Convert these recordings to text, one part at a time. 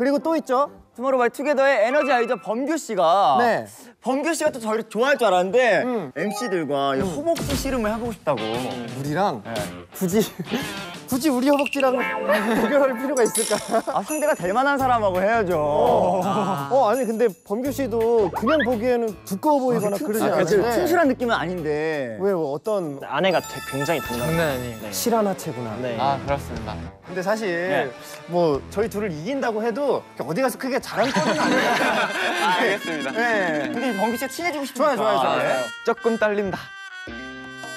그리고 또 있죠. 투모로우바이 투게더의 에너지 아이저 범규 씨가 네. 범규 씨가 또 저희를 좋아할 줄 알았는데 음. MC들과 허벅지 씨름을 해보고 싶다고. 우리랑 네. 굳이 굳이 우리 허벅지랑 대결할 필요가 있을까? 아 상대가 될 만한 사람하고 해야죠. 어 아니 근데 범규 씨도 그냥 보기에는 두꺼워 보이거나 그러지 아. 않은데 튼실한 느낌은 아닌데. 왜 어떤 아내가 되게 굉장히 단단. 장난 아니에요. 실하나체구나. 네. 아 그렇습니다. 근데 사실 네. 뭐 저희 둘을 이긴다고 해도 어디 가서 크게 자랑거리는 아니에요. 알겠습니다. 네. 근데 범규 씨가 친해지고 싶으니까. 좋아요, 좋아요, 좋아요. 네. 조금 떨린다.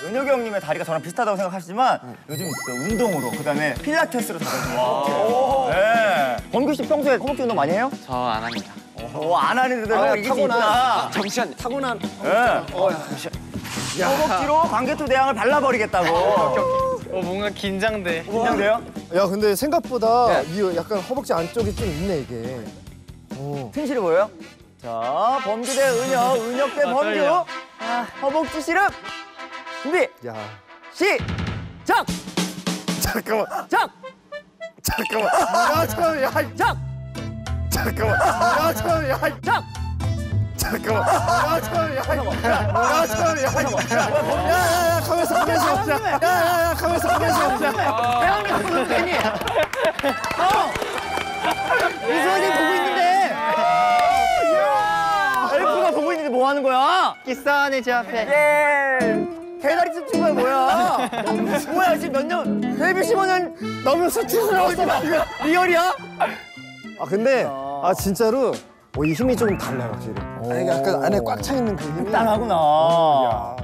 은혁이 형님의 다리가 저랑 비슷하다고 생각하시지만 요즘 진짜 운동으로 그다음에 필라테스로 다녀요. 네. 범규 씨 평소에 허벅지 운동 많이 해요? 저 안 합니다. 어, 안 하는 애들 아, 이길 수 타고난-. 잠시만요. 타고난 네. 허벅지로 광개토 대왕을 발라버리겠다고. 어 뭔가 긴장돼. 긴장돼요? 야 근데 생각보다 이 약간 허벅지 안쪽이 좀 있네 이게. 오. 튼실해 보여요? 자, 범규 대 은혁, 은혁 대 아, 범규. 떨려. 아, 허벅지 씨름. 준비, 야 시작! 잠깐만 작! 잠깐만 야 잠깐만 야 작! 잠깐만 야 잠깐만 야 작! 잠깐만 야 잠깐만 야 야 잠깐만 야 야 야 가만있어 가만있어 없자 야 야 야 가만있어 가만있어 없자 대왕님 무슨 괜히. 어! 이수원이 보고 있는데. 엘프가 보고 있는데 뭐 하는 거야? 기싸네 제 앞에. 예. 대다리 춤춘 거야 뭐야? 뭐야 지금 몇 년? 데뷔 15년 너무 수치스러워 이거 리얼이야? 아 근데 아 진짜로 어, 이 힘이 조금 달라요 확실히 아, 이게 약간 안에 꽉 차 있는 그 힘이 땅하구나. 야.